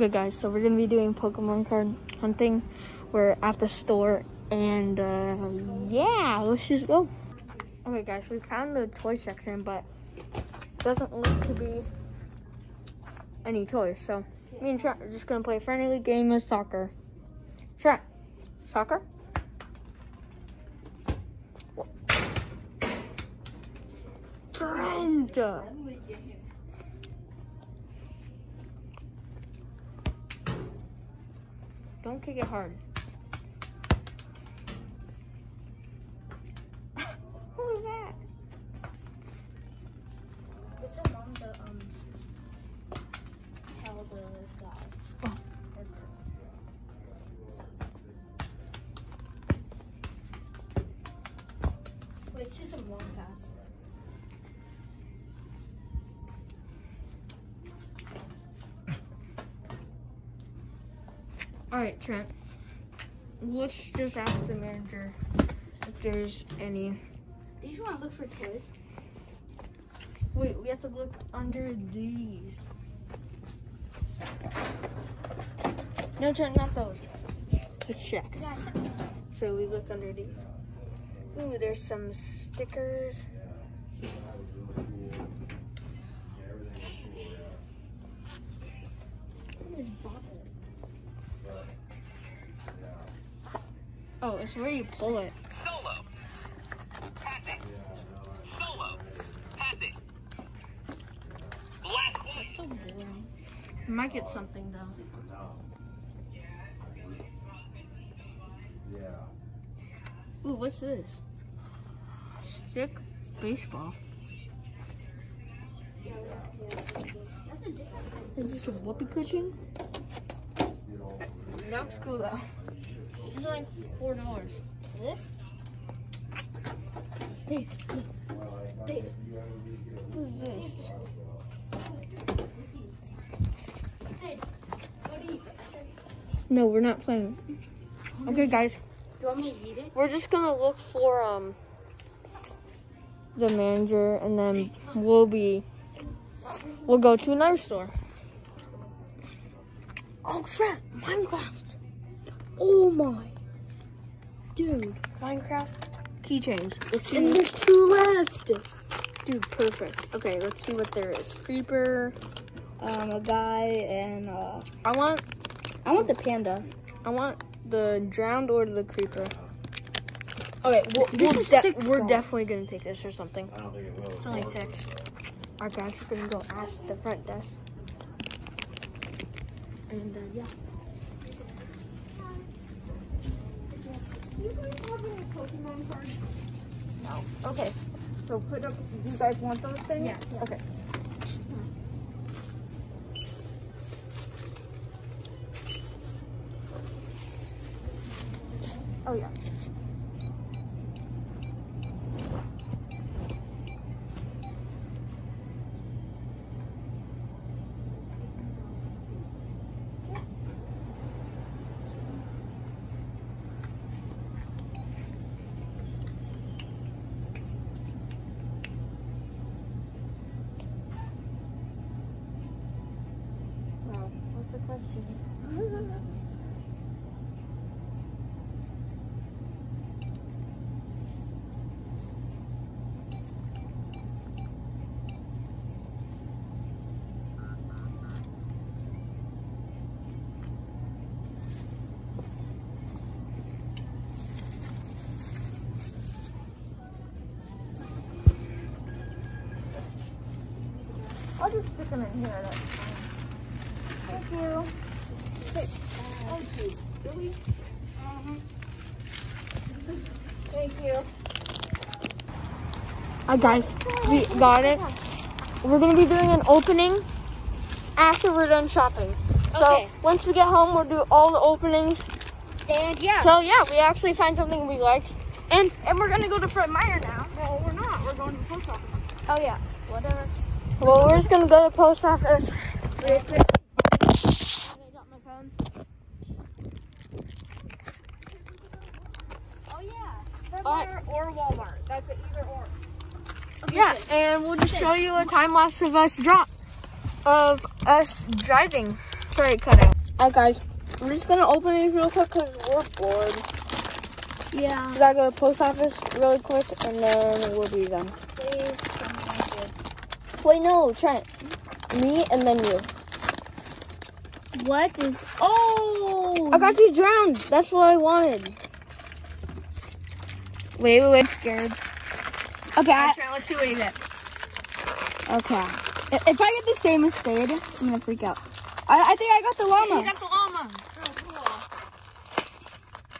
Okay guys, so we're gonna be doing Pokemon card hunting. We're at the store and uh, yeah, let's just go. Okay guys, we found the toy section, but doesn't look to be any toys. So me and Trent are just gonna play a friendly game of soccer. Trent, soccer? Trent! Don't kick it hard. Let's just ask the manager if there's any. Do you just want to look for toys? Wait, we have to look under these. No, Trent, not those. Let's check. Yeah, So we look under these. Ooh, there's some stickers. Oh, it's where you pull it. Solo. Passing. Solo. Passing. Last point. so boring. You might get something though. Yeah. Ooh, what's this? Stick baseball. That's a different Is this a whoopee cushion? That looks cool though. It's like four dollars. This? Hey, hey, what is this? Hey, what do you No, we're not playing. Okay, guys, Do you want me to eat it? we're just gonna look for um the manager, and then we'll be we'll go to another store. Oh crap! Minecraft. Oh my, dude, Minecraft keychains. Let's see. And there's two left. Dude, perfect. Okay, let's see what there is. Creeper. Um, a guy and uh, I want I want the panda. I want the drowned or the creeper. Okay, we'll, This we'll is de- six we're dollars. definitely gonna take this or something. I don't think it will. It's only six. Our guys are gonna go ask the front desk. And uh, yeah. No. Okay. So put up. Do you guys want those things? Yeah. Okay. Hmm. Oh yeah. Wow. What's the question? I'll just stick them in. That's fine. Thank you. Hey, thank you. Really? Thank you. Alright guys, we got it. We're gonna be doing an opening after we're done shopping. So Okay. once we get home, we'll do all the openings. And yeah. So yeah, we actually find something we like. and and we're gonna go to Fred Meyer now. Well, we're not. We're going to the post office. Oh yeah, whatever. Well, we're just gonna go to post office. Oh yeah. Fred or Walmart. That's an either or. Okay, Yeah, good. and we'll just show you a time lapse of us drop of us driving. Sorry, cut out. Alright, guys. I'm just gonna open these real quick because we're bored. Yeah. Should I go to the post office really quick and then we'll be done? Please. Wait, no, Trent. Me and then you. What is? Oh! I got you drowned. That's what I wanted. Wait, wait, wait. scared. Okay. I, Trent, let's see what you get. okay. If I get the same as Fade, I'm gonna freak out. I, I think I got the llama. You got the llama. Oh, cool.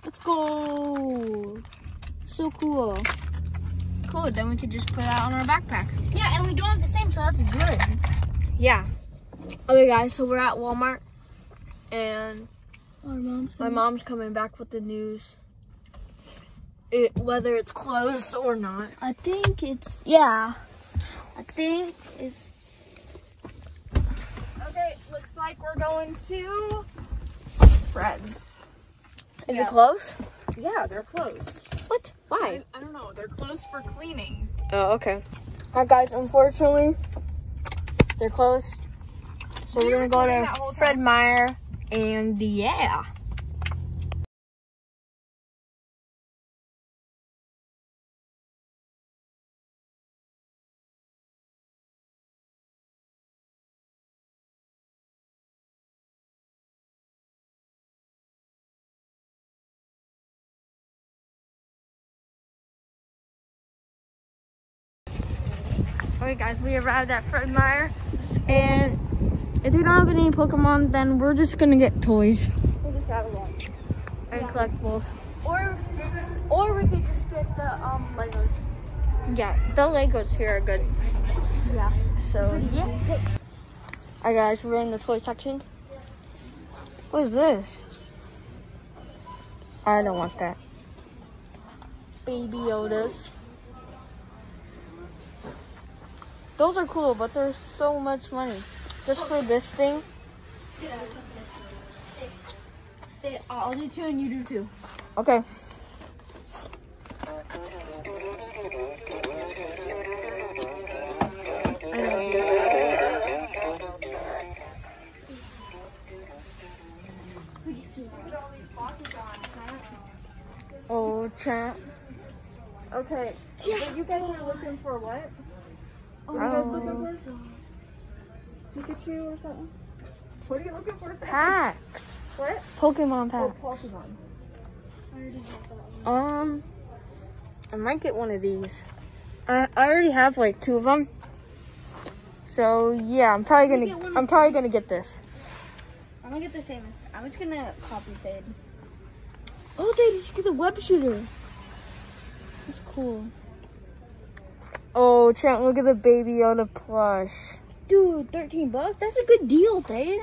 Let's go. So cool. Cool. Then we could just put that on our backpack. Yeah, and we don't have the same, so that's good. Yeah. Okay, guys. So we're at Walmart, and mom's my mom's coming back with the news. It, whether it's closed or not. I think it's yeah. I think it's Okay, looks like we're going to Fred's. Is Yeah. it closed? Yeah, they're closed. What? Why? I, I don't know. They're closed for cleaning. Oh, okay. Alright, guys. Unfortunately, they're closed. So Were we're gonna go to Fred Meyer, and yeah. Guys, we arrived at Fred Meyer, and if we don't have any Pokemon, then we're just gonna get toys we'll just have one. and collectibles. Or or we could just get the um Legos. Yeah, the Legos here are good. Yeah. So yeah. Alright, guys, we're in the toy section. What is this? I don't want that. Baby Yodas. Those are cool, but they're so much money. Just for this thing. I'll do two and you do two. Okay. Oh, champ. Okay. You guys are looking for what? Oh, What are you guys looking for? Pikachu or something? What are you looking for? Packs. What? Pokemon Oh, packs. Pokemon. Um, I might get one of these. I, I already have like two of them. So yeah, I'm probably gonna I'm probably gonna get this. I'm gonna get the same as I'm just gonna copy Fade. Oh dude, you should get the web shooter. That's cool. Oh, Trent, look at the Baby on Yoda plush. Dude, 13 bucks? That's a good deal, Fade.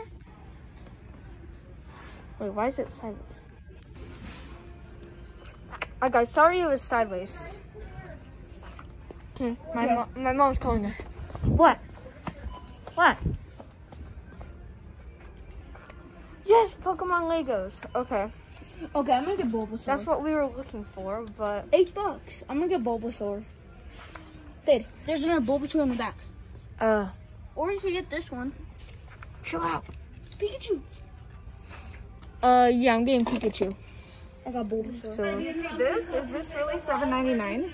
Wait, why is it sideways? Alright, guys, sorry it was sideways. Hmm, my mo- my mom's calling us. What? What? Yes, Pokemon Legos. Okay, Okay, I'm gonna get Bulbasaur. that's what we were looking for, but eight bucks. I'm gonna get Bulbasaur. Fade, there's another Bulbasaur in the back. uh, Or you could get this one. chill out. Pikachu. Uh, yeah, I'm getting Pikachu. I got Bulbasaur. So You see this? Is this really seven ninety nine?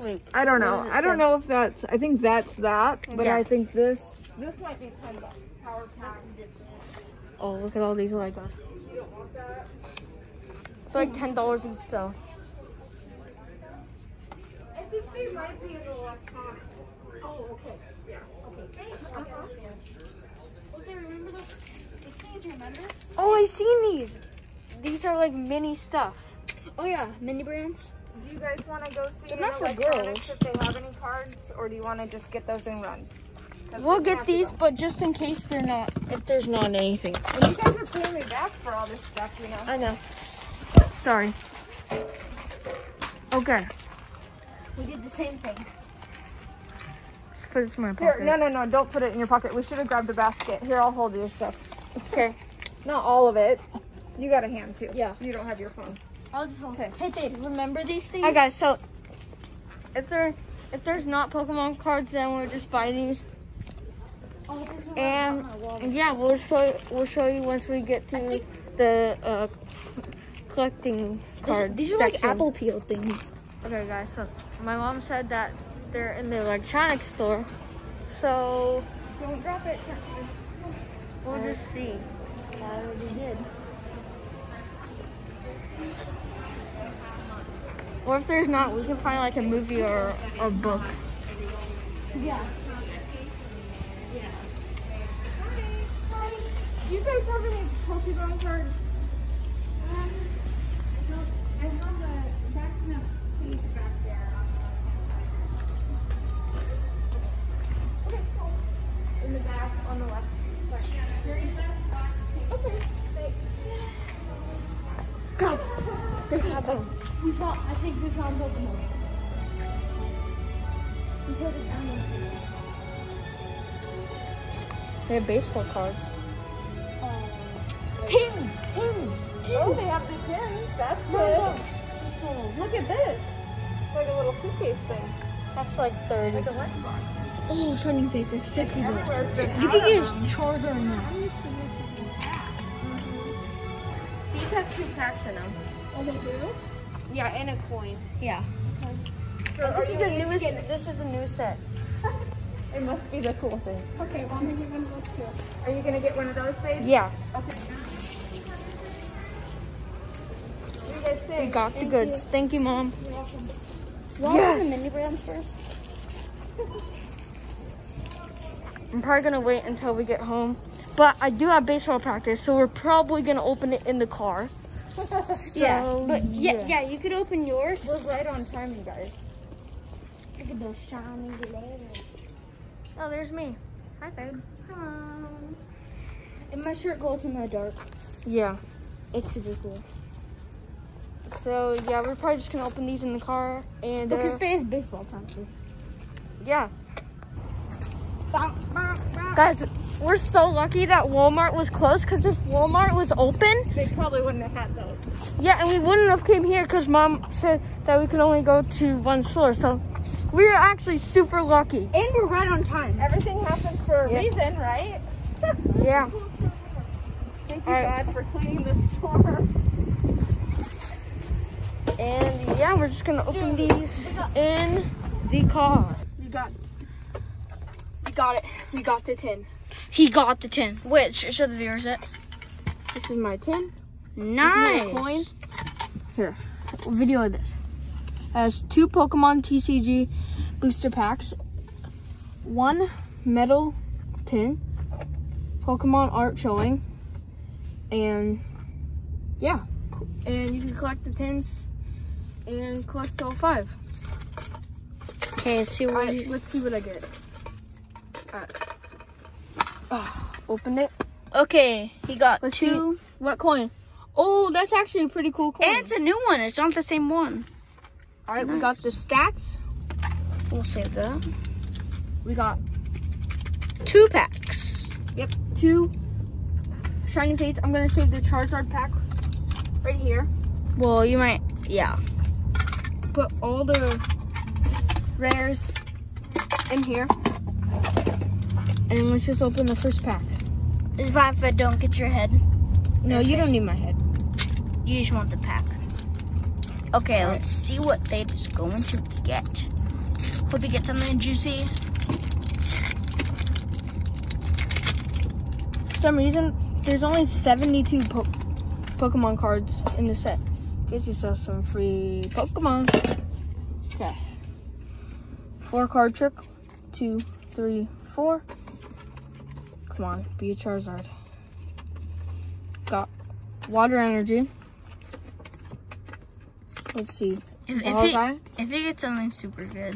wait, I don't know. What does it I don't know if that's. I think that's that, but Yeah. I think this. This might be ten bucks. Power pack. oh look at all these Legos. For like ten dollars each though. I think they might be in the electronics. Oh, okay. Yeah. Okay, uh-huh. remember those things, remember? Oh, I seen these. These are like mini stuff. Oh yeah, mini brands. Do you guys want to go see They're not for girls. if they have any cards, or do you want to just get those and run? We'll get these, but just in case they're not, if there's not anything. And you guys are paying me back for all this stuff, you know. I know. Sorry. Okay. We did the same thing. Let's put this in my Here, pocket. no, no, no, don't put it in your pocket. We should have grabbed a basket. Here, I'll hold your stuff. Okay. Not all of it. You got a hand too. Yeah. You don't have your phone. I'll just hold it. Hey, Dave, remember these things? Alright, guys. So, if there, if there's not Pokemon cards, then we'll just buy these. Oh, And- on my wall. And yeah, we'll show you, we'll show you once we get to the uh, collecting card These are section. like apple peel things. Okay, guys. So my mom said that they're in the electronics store, so Don't drop it. we'll just see. I already did. Or if there's not, we can find like a movie or a book. Yeah. Do you guys have any Pokemon cards? Back on the left. Right. Here is that. Okay. Guys, they have them. We found, I think we found Pokemon. We said it down They have baseball cards. Uh, tins! Tins! Tins. Oh, they have the tins. That's good. Look at this. It's like a little suitcase thing. That's like 30. Like a lunchbox. Oh, Shining Fates, that's 50 bucks. You can of use them. Charizard in that. These have two packs in them. Oh, they do? Yeah, and a coin. Yeah. So are This is the each newest. This is the new set. It must be the cool thing. Okay, well, I'm gonna get one of those too. Are you gonna get one of those, babe? Yeah, Okay. What do you guys we think? got the goods. Thank you, mom. Well, Yes. the mini brands first. I'm probably gonna wait until we get home. But I do have baseball practice, so we're probably gonna open it in the car. yeah, but yeah, yeah. yeah, you could open yours. We're right on time, you guys. Look at those shiny glitters. Oh, there's me. Hi, babe. Hi. And my shirt glows in the dark. Yeah. It's super cool. So yeah, we're probably just gonna open these in the car, and Because uh, today is baseball time too. yeah. Guys, we're so lucky that Walmart was closed. Cause if Walmart was open, They probably wouldn't have had those. yeah, and we wouldn't have came here because mom said that we could only go to one store. So we are actually super lucky. And we're right on time. Everything happens for a Yeah. reason, right? Yeah. Thank you, All right. God, for cleaning the store. And yeah, we're just gonna open these in the car. We got We got it. We got the tin. He got the tin. Which sh- show the viewers it. This is my tin. Nice. coin. Here, video of this. Has two Pokemon TCG booster packs, one metal tin, Pokemon art showing, and yeah, and you can collect the tins and collect all five. Okay, see what. right, let's see what I get. All right. Ah, opened it. Okay, he got Let's two. see what coin. Oh, that's actually a pretty cool coin. And it's a new one. It's not the same one. all right, we got the stats. We'll save that. We got Two packs. Yep, two shiny fates. I'm gonna save the Charizard pack right here. Well, you might. Yeah. Put all the rares in here. And let's just open the first pack. It's fine if I don't get your head. No, you don't need my head. You just want the pack. Okay, let's see what they just going to get. Hope you get something juicy. For some reason, there's only 72 po- Pokemon cards in the set. Get yourself some free Pokemon. Okay. Four card trick. Two, three, four. Come on, be a Charizard. Got water energy. Let's see. If, if, he, guy, if he gets something super good.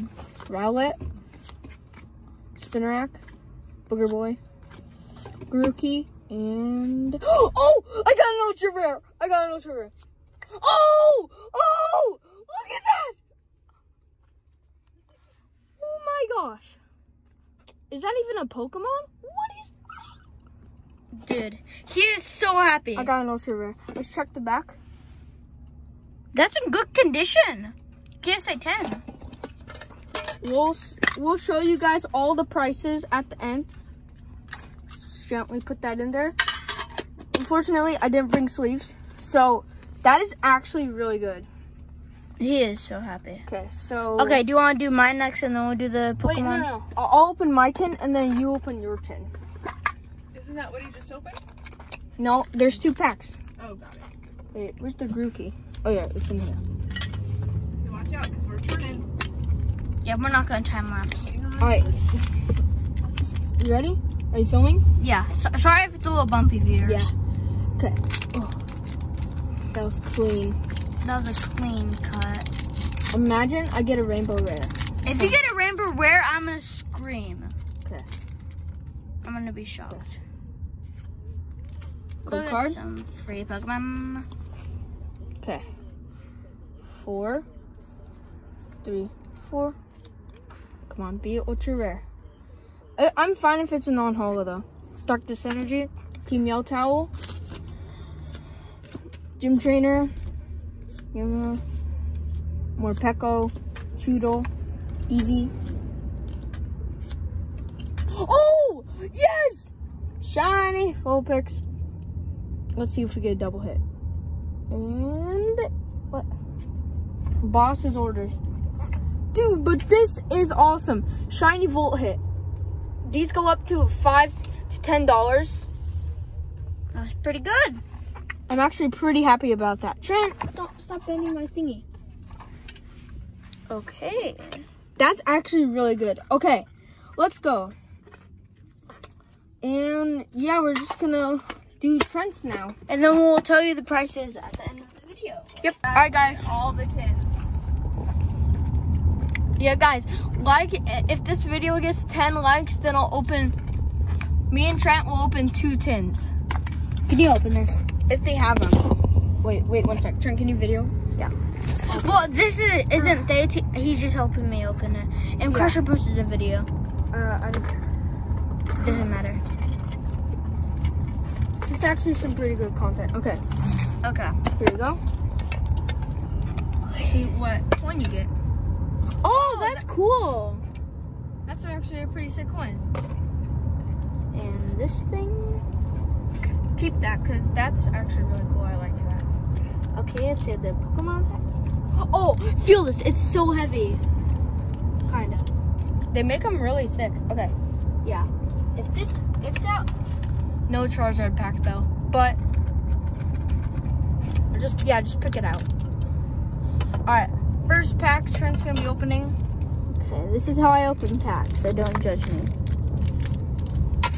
Rowlet, Spinarak, Booger Boy, Grookey, and oh, I got an ultra rare. I got an ultra rare. Oh, oh, look at that! Oh my gosh, is that even a Pokemon? What is? Dude, he is so happy. I got an ultra rare. Let's check the back. That's in good condition. Say 10. We'll we'll show you guys all the prices at the end. just gently put that in there. Unfortunately, I didn't bring sleeves. So that is actually really good. He is so happy. Okay, so. Okay, do you want to do mine next and then we'll do the Pokemon? Wait, no, no. I'll I'll open my tin and then you open your tin. Isn't that what he just opened? No, there's two packs. Oh, got it. Wait, where's the Grookey? Oh yeah, it's in here. You watch out, because we're turning. Yeah, we're not going to time lapse. All right. You ready? Are you filming? Yeah, so, sorry if it's a little bumpy, viewers. Yeah. Okay. Oh, that was clean. That was a clean cut. Imagine I get a rainbow rare. If you get a rainbow rare, I'm to scream. Okay. I'm going to be shocked. Code Look card. Some free Pokemon. Okay. Four. Three. Four. Come on, be ultra rare. I- I'm fine if it's a non-holo though. Darkness Energy, Team Yell Towel, Gym Trainer, Yuma, Morpeko, Choodle, Eevee. Oh! Yes! Shiny Vulpix. Let's see if we get a double hit. And what? Boss's orders. Dude, but this is awesome. Shiny Vulpix. These go up to five to ten dollars. That's pretty good. I'm actually pretty happy about that. Trent, don't stop bending my thingy. Okay. That's actually really good. Okay, let's go. And yeah, we're just gonna do Trent's now. And then we'll tell you the prices at the end of the video. Yep. All right, guys. All the tins. Yeah, guys, like if this video gets 10 likes, then I'll open. Me and Trent will open two tins Can you open this? If they have them. Wait, wait one sec. Trent, can you video? Yeah. Well, this is, isn't they. He's just helping me open it. And Crusher posted a video. Uh, I Doesn't matter. It's actually some pretty good content. Okay, Okay. here you go. See what coin you get. Oh, that's cool. That's actually a pretty sick coin. And this thing. Keep that because that's actually really cool. I like that. Okay, it's in the Pokemon pack. Oh, feel this. It's so heavy. Kinda. They make them really thick. Okay. Yeah. If this, if that, No Charizard pack though. But just yeah, just pick it out. Alright. First pack Trent's gonna be opening. okay, this is how I open packs, so don't judge me.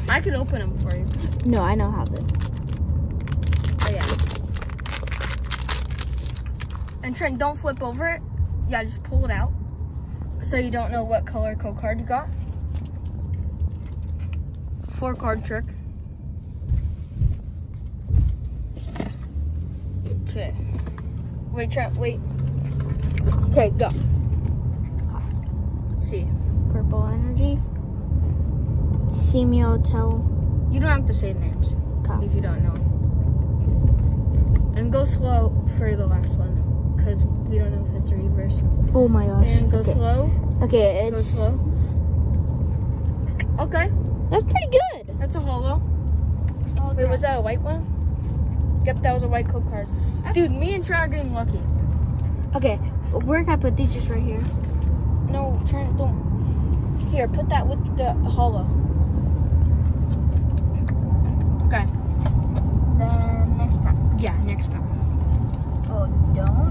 I could open them for you. No, I know how to. Oh yeah. And Trent, don't flip over it. Yeah, just pull it out. So you don't know what color code card you got. Four card trick. Okay. Wait, Trent, wait. Okay, go. Let's see. Purple energy. Semio Tell. You don't have to say names if you don't know. And go slow for the last one. Because we don't know if it's a reverse. Oh my gosh. And go okay. slow. Okay, Go it's slow. Okay, that's pretty good. that's a holo. Oh, Wait, was that a white one? Yep, that was a white code card. Dude, me and Trent are getting lucky. Okay, where can I put these? Just right here. No, Trent, don't. Here, put that with the holo. Okay. Then next pack. Yeah, next pack. Oh, don't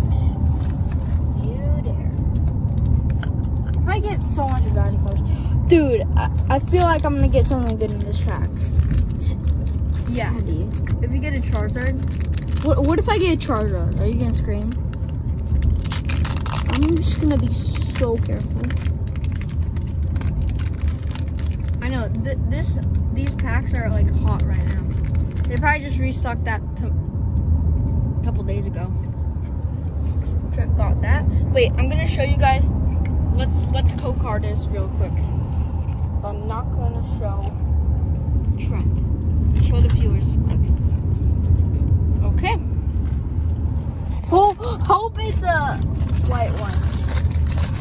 you dare. If I get so much value. Dude, I, I feel like I'm gonna get something good in this pack. Yeah. If you get a Charizard, What, what if I get a Charizard? Are you gonna scream? I'm just gonna be so careful. I know th- this. These packs are like hot right now. They probably just restocked that a couple days ago. Trent got that. Wait, I'm gonna show you guys what what the code card is real quick. But I'm not gonna show Trent. Show the viewers quick. Okay. Hope, hope it's a white one.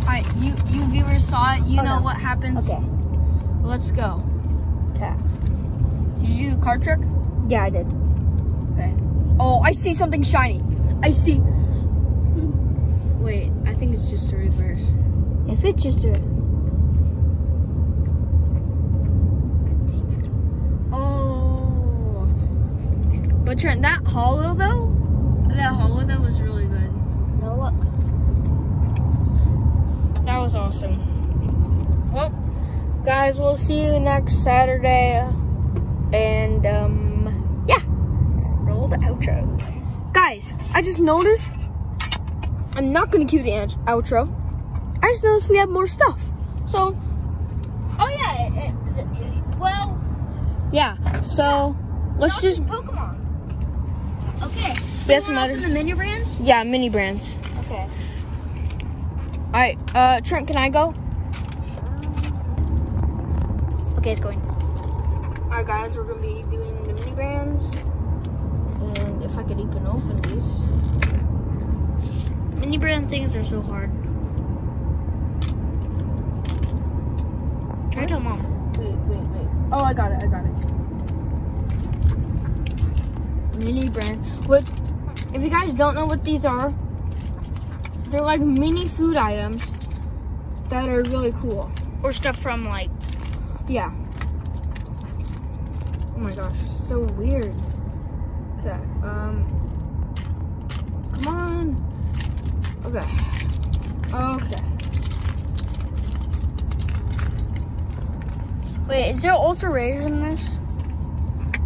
Alright, you you viewers saw it. You Oh, know no. what happens. Okay. Let's go. Okay. Did you do the card trick? Yeah, I did. Okay. Oh, I see something shiny. I see. Wait, I think it's just a reverse. If it's just a Oh. But Trent, that holo though, that holo though was really good. no luck. That was awesome. Well, guys, we'll see you next Saturday. And um, yeah, roll the outro. Guys, I just noticed. I'm not gonna cue the outro. I just noticed we have more stuff. So Oh yeah. It, it, it- well, yeah, so let's not just just Pokemon. Okay. We have You some other- the mini brands. yeah mini brands. Okay. All right, uh, Trent, can I go? Okay, it's going. All right, guys, we're gonna be doing the mini brands, and if I could even open these. Mini brand things are so hard. Try tell mom. Wait, wait, wait. Oh, I got it. I got it. Mini brand. Which, if you guys don't know what these are, they're like mini food items that are really cool. Or stuff from like. Yeah. Oh my gosh, so weird. Okay. Um. Come on. Okay. Okay. Wait, is there ultra rares in this?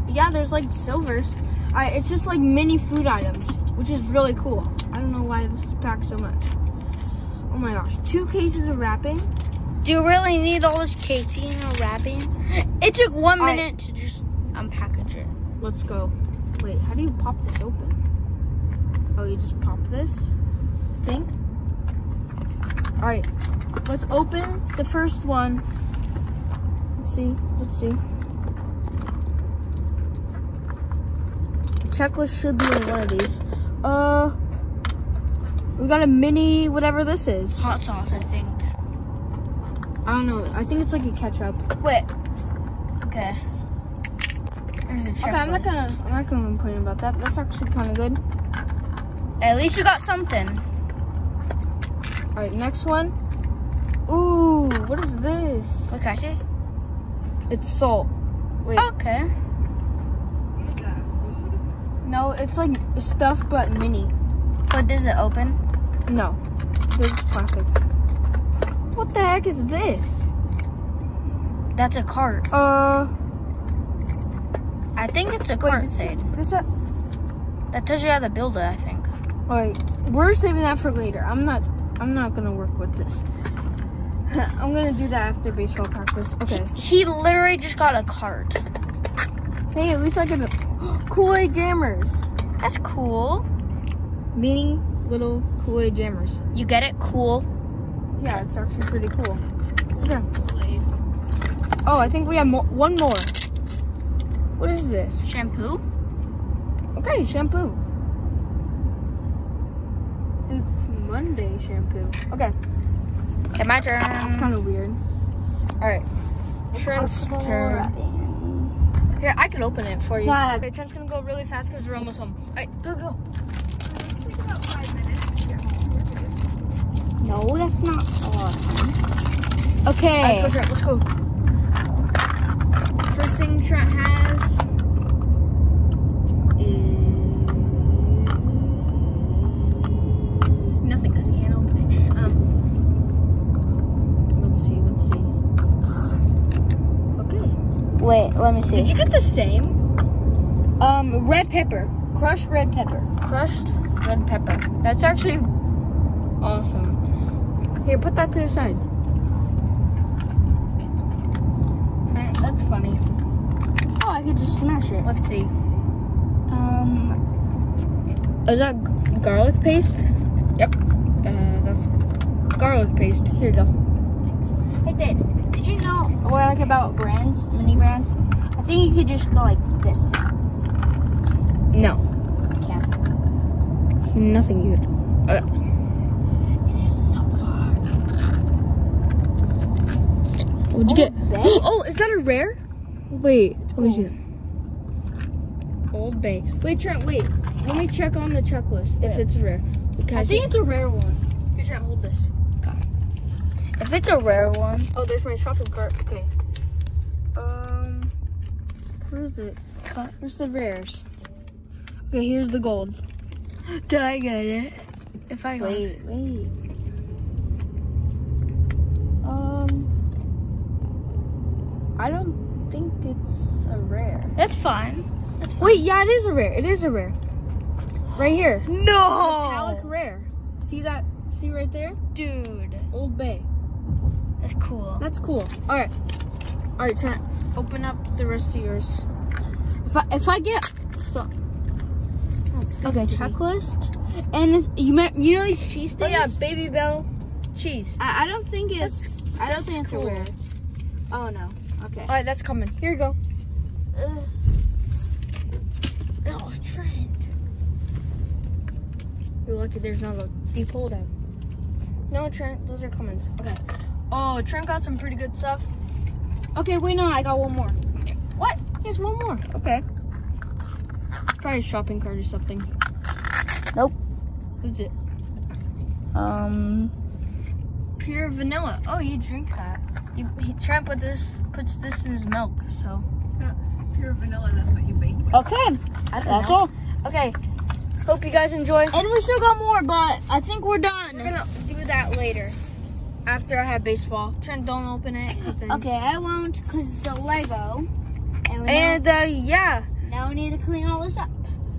Yeah, there's like silvers. Alright, it's just like mini food items, which is really cool. I don't know why this is packed so much. Oh my gosh, two cases of wrapping. Do you really need all this casing and wrapping? It took one minute to just unpackage it. Let's go. Wait, how do you pop this open? Oh, you just pop this thing? Alright, let's open the first one. Let's see, let's see. Checklist should be in one of these. Uh, we got a mini, whatever this is. Hot sauce, I think. I don't know. I think it's like a ketchup. Wait. Okay. Okay, I'm not gonna, I'm not gonna complain about that. That's actually kind of good. At least you got something. All right, next one. Ooh, what is this? Can I see? It's salt. Wait, Okay. Is that food? No, it's like stuff but mini. But does it open? No, this is plastic. What the heck is this? That's a cart. Uh, I think it's a wait, cart this, thing. this, uh, That tells you how to build it, I think. wait, we're saving that for later. I'm not, I'm not gonna work with this. I'm gonna do that after baseball practice. Okay. He literally just got a cart. Hey, at least I get a Kool-Aid jammers. That's cool. Mini little Kool-Aid jammers. You get it? Cool. Yeah, it's actually pretty cool. Okay. Oh, I think we have mo- one more. What is this? Shampoo? Okay, shampoo. It's Monday shampoo. Okay, Okay, my it's turn. kind of weird. All right, Trent's turn. Here, I can open it for you. Yeah. Okay, Trent's gonna go really fast because we're almost home. All right, go go. No, that's not hard. All Okay. right, let's go, Trent. Let's go. First thing Trent has is nothing because he can't open it. Um, let's see. Let's see. Okay. Wait, let me see. Did you get the same? Um, red pepper. Crushed red pepper. Crushed red pepper. That's actually awesome. Here, put that to the side. That's funny. Oh, I could just smash it. Let's see. Um, Is that garlic paste? Yep. Uh, that's garlic paste. Here you go. hey, Dad, did you know what I like about brands, mini brands? I think you could just go like this. No. Can't. There's nothing you could. Uh, It is so hard. what'd you Oh, get? bag. Oh, is that a rare? Wait, let me see. Old Bay. Wait, Trent, wait. Let me check on the checklist if it's rare. Can I think it's a rare one. Here, Trent, hold this. If it's a rare one, Oh, there's my shopping cart. Okay. Um, where is it? Where's the rares? Okay, here's the gold. did I get it? If I got it. Wait, wait. Um, I don't think it's a rare. That's fine. That's fine. Wait, yeah, it is a rare. It is a rare. Right here. No. Metallic rare. See that? See right there? dude, Old Bay. That's cool. That's cool. All right. All right, Trent. Open up the rest of yours. If I if I get so. Oh, okay, checklist. And you met, you know these cheese Oh yeah, Babybel. cheese. I, I don't think it's. I don't think it's cool. rare. Oh no. Okay. All right, that's coming. Here you go. Oh, Trent. You're lucky there's not a deep hole down. No, Trent, those are coming. Okay. Oh, Trent got some pretty good stuff. Okay, wait, no, I got one more. What? Here's one more. Okay. It's probably a shopping cart or something. Nope. What's it? Um, pure vanilla. Oh, you drink that. You, he, Trent put this puts this in his milk. So Pure vanilla, that's what you bake. okay, that's know. all. Okay. Hope you guys enjoy. And we still got more, but I think we're done. We're gonna do that later. After I have baseball. Trent, don't open it. Okay, I won't because it's a Lego. And, we And uh, yeah. now, we need to clean all this up.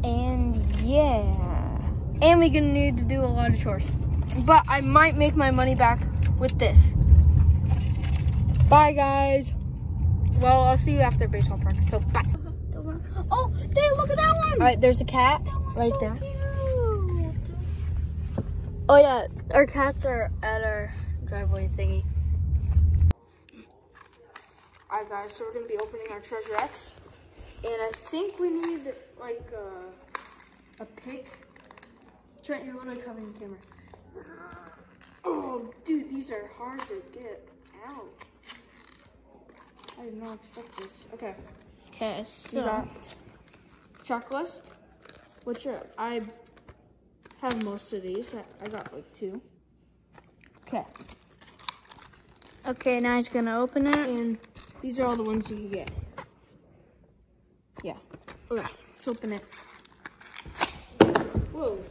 And yeah. And we're gonna need to do a lot of chores. But I might make my money back with this. Bye guys. Well, I'll see you after baseball practice. So bye. Oh, Dave, look at that one. Alright, there's a cat right so there. Cute. Oh yeah, our cats are at our driveway thingy. Alright, guys, so we're gonna be opening our treasure X, and I think we need like uh, a pick. Trent, you're literally covering the camera. Oh, dude, these are hard to get out. I did not expect this. Okay, Okay, we got checklist, which are, I have most of these. I, I got like two. Okay, Okay, now he's gonna open it. and these are all the ones you can get. Yeah. Okay, let's open it. Whoa.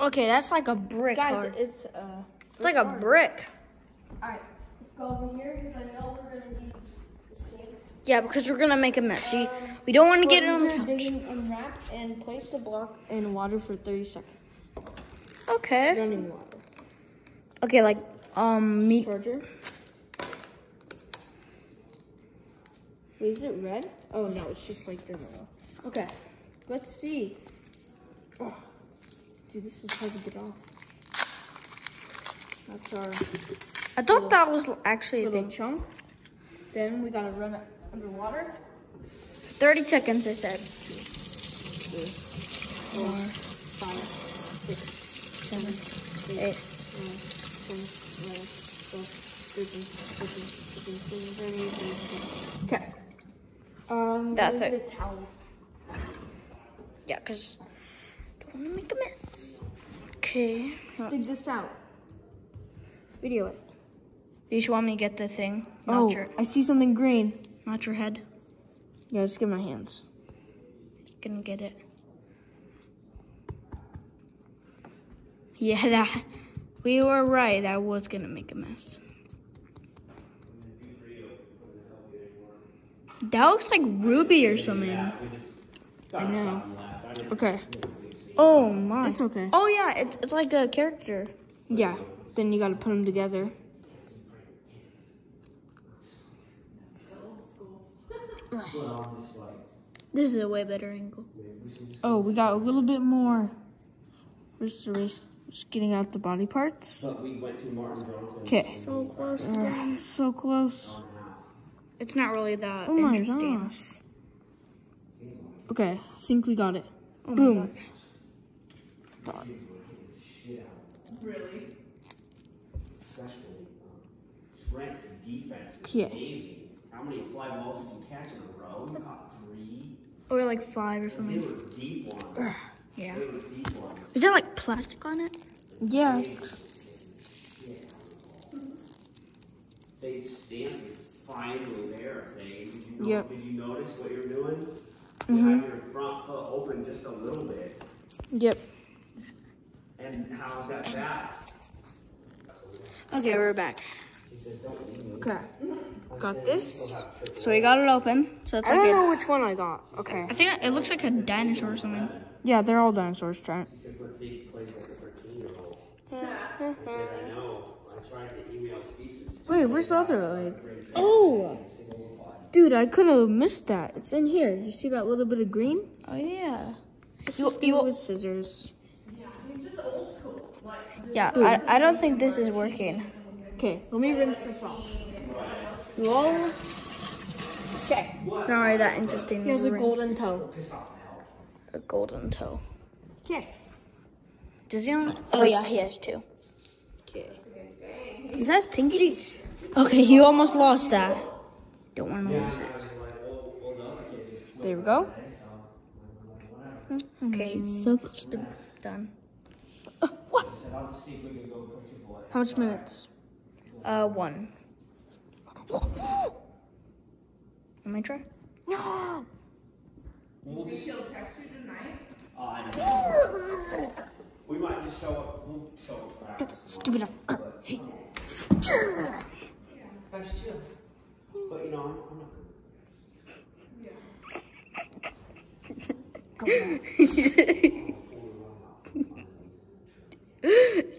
Okay, that's like a brick. Guys, hard. it's uh It's like a brick. Alright, let's go over here because I know we're gonna need the sink. Yeah, because we're gonna make a mess. See, we don't want to get it on the couch. unwrap and place the block in water for 30 seconds. Okay. Running water. Okay, like um meat. Charger. Wait, is it red? Oh no, it's just like the Okay, let's see. Oh, dude, this is hard to get off. That's our I thought that was actually a little chunk. Then we gotta run it underwater. Thirty seconds, I said. Three, four, five, six, Seven, eight, eight. nine, ten, eleven, twelve, thirteen, fourteen, fifteen, sixteen, seventeen, eighteen, nineteen. Okay. Um, That's it. towel. Yeah, cause don't want to make a mess. Okay. Dig this out. Video it. Do you want me to get the thing? Not Oh, your, I see something green. not your head. Yeah, just give my hands. Gonna get it. Yeah, that we were right. That was gonna make a mess. That looks like Ruby or something. I know. Okay. Oh my. It's okay. Oh yeah, it's, it's like a character. Yeah. Then you gotta put them together. This is a way better angle. Oh, we got a little bit more. Where's the race? Just getting out the body parts. Okay. So close. Uh, so close. It's not really that Oh my interesting. gosh. Okay, I think we got it. Oh my Boom. gosh. Really? especially um, strength and defense was Yeah. amazing. How many fly balls did you catch in a row? You caught three. Or like five or They something. were deep ones. Yeah. They were deep ones. Is there like plastic on it? Yeah. They stand finally there saying, did you, know, Yep. did you notice what you're doing? Mhm. You have your front foot open just a little bit. Yep. And how's that back? Okay, we're back. Okay. Got this. So we got it open. So it's I like don't a, know which one I got. Okay. I think it looks like a dinosaur or something. Yeah, they're all dinosaurs, Trent. He said, but Fake plays like a 13 year old. I said, I know. I tried to email speeches. Wait, where's the other leg? Oh! Dude, I could have missed that. It's in here. You see that little bit of green? Oh yeah. You, you with scissors. Yeah, I, I don't think this is working. Okay, let me rinse this off. Roll. Okay. Not really that interesting. Here's a golden toe. a golden toe. Okay. Does he only? Oh yeah, he has two. Okay. Is that his pinky? Okay, you almost lost that. Don't want to lose it. There we go. Okay, it's so close to done. what? How much minutes? Uh, one. Am I try. No. Oh, I know. We might just show up. We'll show up. Stupid. Uh, That's chill. But you know, I'm, I'm not.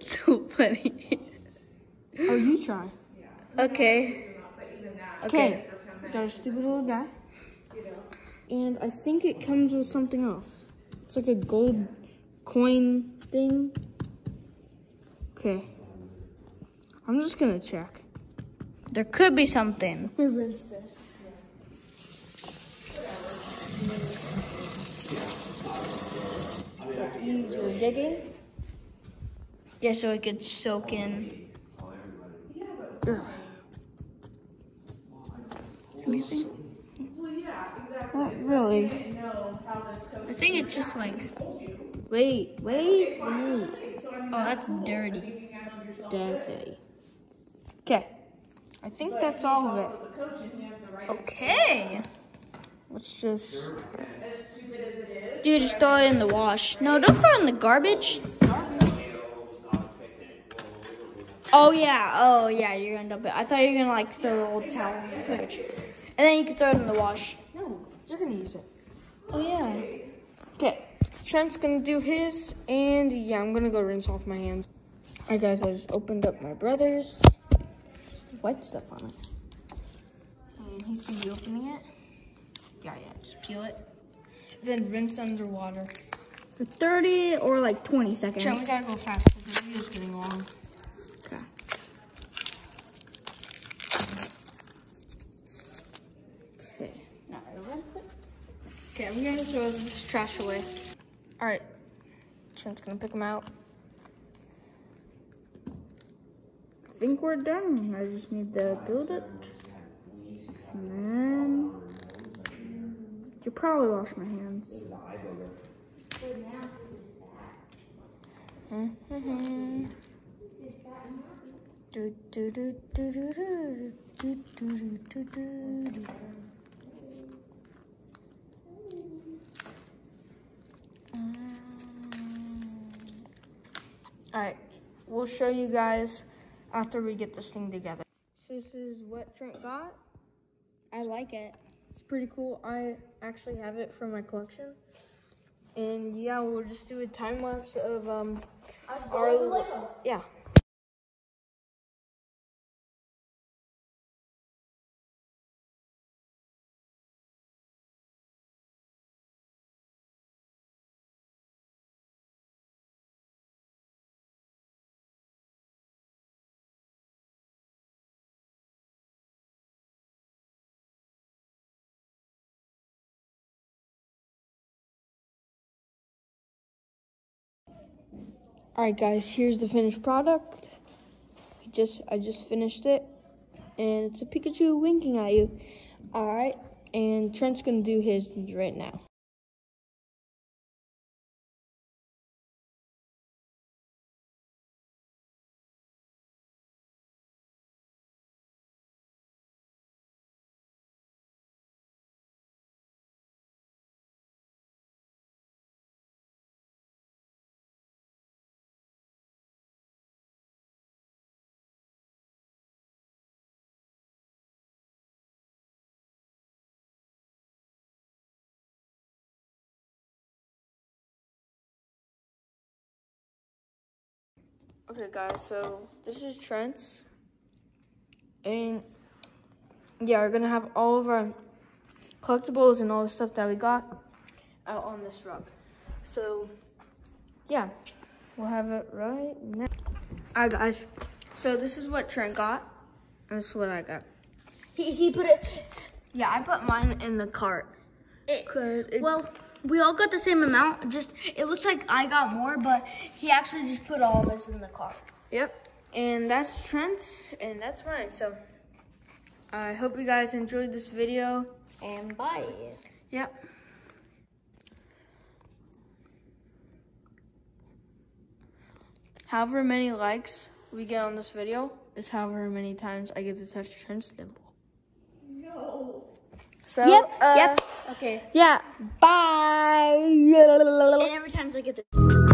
so funny. Oh, you try. Okay. Okay. Got a stupid little guy. And I think it comes with something else. It's like a gold coin thing. Okay. I'm just gonna check. There could be something. Let me rinse this. For ease your digging. Yeah, so it could soak in. Ugh. Anything? Not really. I think it's just like, Wait, wait, wait. oh, that's dirty. Dirty. Okay. I think that's all of it. Okay. Let's just. You just throw it in the wash. No, don't throw it in the garbage. Oh yeah, oh yeah, you're gonna dump it. I thought you were gonna like throw the old towel in the garbage. And then you can throw it in the wash. No, you're gonna use it. Oh yeah. Okay. Trent's gonna do his, and yeah, I'm gonna go rinse off my hands. Alright, guys, I just opened up my brother's. Just white stuff on it. And he's gonna be opening it. Yeah, yeah, just peel it. Then rinse underwater for 30 or like 20 seconds. Trent, we gotta go fast because the video's getting long. Okay. Okay. Now I rinse it. Okay, I'm gonna throw this trash away. All right. Trent's gonna pick them out. I think we're done. I just need to build it. And then you probably wash my hands. Do, do, do, do, do, do, do, do, do, do, do. All right, we'll show you guys after we get this thing together. This is what Trent got. I like it. It's pretty cool. I actually have it for my collection. And yeah, we'll just do a time lapse of um our yeah. All right, guys. Here's the finished product. We just I just finished it, and it's a Pikachu winking at you. All right, and Trent's gonna do his right now. Okay, guys, so this is Trent's. And yeah, we're gonna have all of our collectibles and all the stuff that we got out on this rug. So yeah, we'll have it right now. Alright, guys, so this is what Trent got. and This is what I got. He, he put it, Yeah, I put mine in the cart. It, it- well, we all got the same amount. Just, it looks like I got more, but he actually just put all of us in the car. Yep. And that's Trent's and that's mine. So I hope you guys enjoyed this video. And bye. Yep. However many likes we get on this video is however many times I get to touch Trent's dimple. No. So, Yep, uh, yep. Okay. Yeah. Bye. And every time I get this.